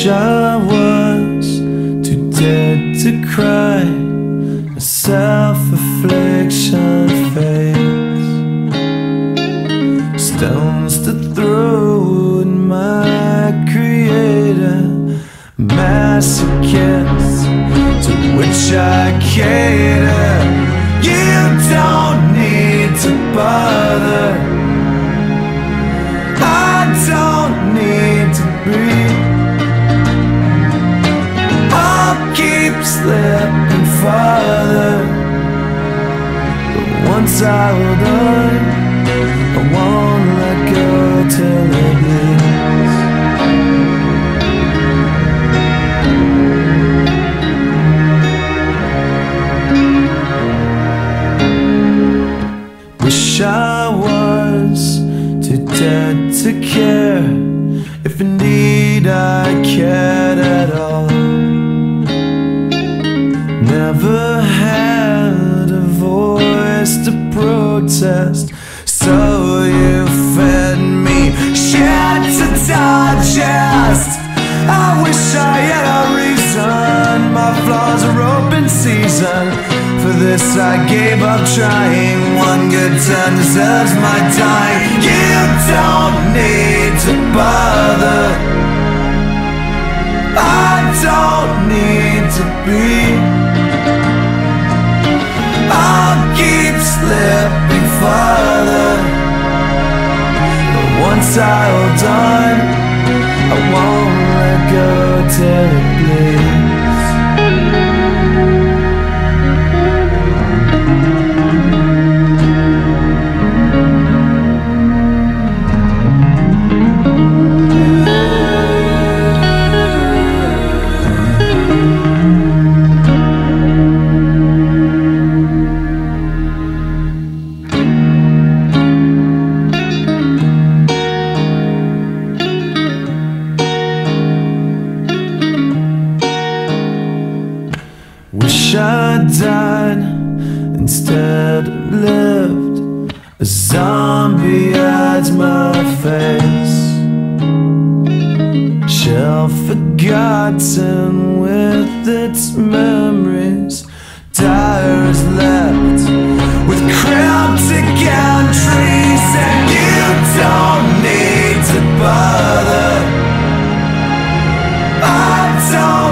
wish I was too dead to cry. A self affliction fades. Stones to throw at my creator, massacres to which I came. Slipping farther. But once I hold on, I won't let go till it bleeds. Wish I was too dead to care if indeed I cared at all. Never had a voice to protest, so you fed me shit to digest. I wish I had a reason. My flaws are open season. For this I gave up trying. One good turn deserves my time. You don't need to bother. I don't need to be. Slipping farther. But once I hold on, I won't let go till Wish I died instead of lived. A zombie hides my face. Shell forgotten with its memories. Dire is left with crowds cryptic entries, and you don't need to bother. I don't